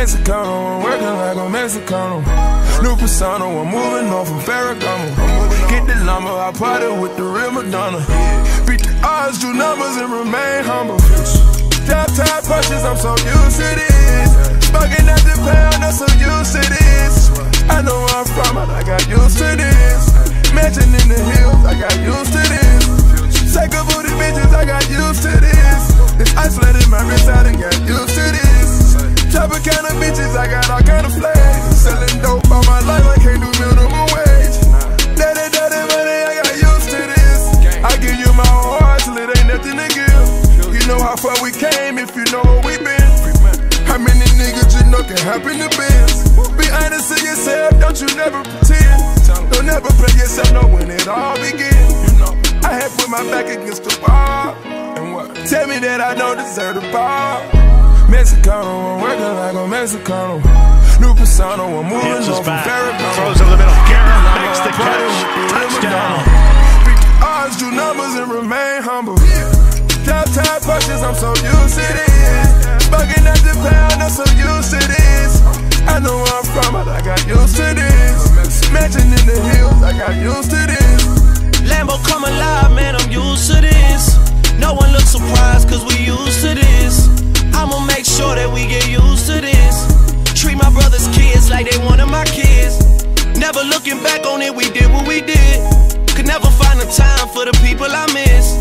Mexicano, I'm working like a Mexicano. New persona, I'm moving on from Ferragamo. Get the number, I party with the real Madonna. Beat the odds, do numbers, and remain humble. Top top punches, I'm so used to this. The hills, I got used to this. Take a booty bitches, I got used to this. This isolated my wrist, I done got used to this. Chopper kind of bitches, I got all kind of flags. Selling dope all my life, I can't do minimum wage. Daddy, daddy, money, I got used to this. I give you my whole heart till it ain't nothing to give. You know how far we came if you know where we been. How many niggas you know can happen to biz? Be honest to yourself, don't you never pretend. Don't never play yourself, know all begin. I had put my back against the wall. And what? Tell me that I don't deserve the ball. Mexicano, I'm working like a Mexicano. New persona, I'm moving on from Ferragamo. Throws over the middle. Guerra makes the catch. Touchdown. The odds, do numbers, and remain humble. Top punches, I'm so used to this. Bugging at the pound, I'm so used to this. I know where I'm from, but I got used to this. Mansion in the hills, I got cause we used to this. I'ma make sure that we get used to this. Treat my brother's kids like they one of my kids. Never looking back on it, we did what we did. Could never find the time for the people I miss.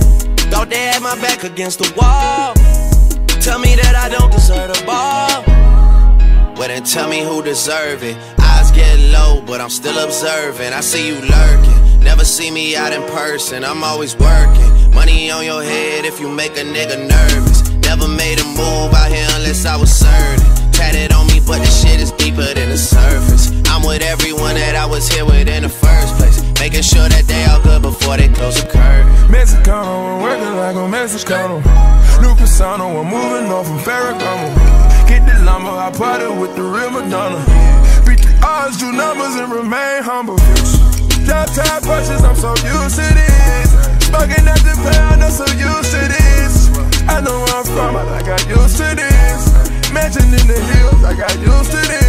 Thought they had my back against the wall. Tell me that I don't deserve the ball. Well then tell me who deserve it. Eyes get low, but I'm still observing. I see you lurking. Never see me out in person. I'm always working. Money on your head if you make a nigga nervous. Never made a move out here unless I was certain. Tatted on me, but the shit is deeper than the surface. I'm with everyone that I was here with in the first place. Making sure that they all good before they close the curtain. Mexicano, I'm working like a Mexicano. New persona, I'm moving on from Ferragamo. Get the lumber, I party with the real Madonna. Beat the odds, do numbers, and remain humble. Top top punches, I'm so used to this. Bugging at the pound, I'm so used to this. I know where I'm from, I got used to this. Mansion in the hills, I got used to this.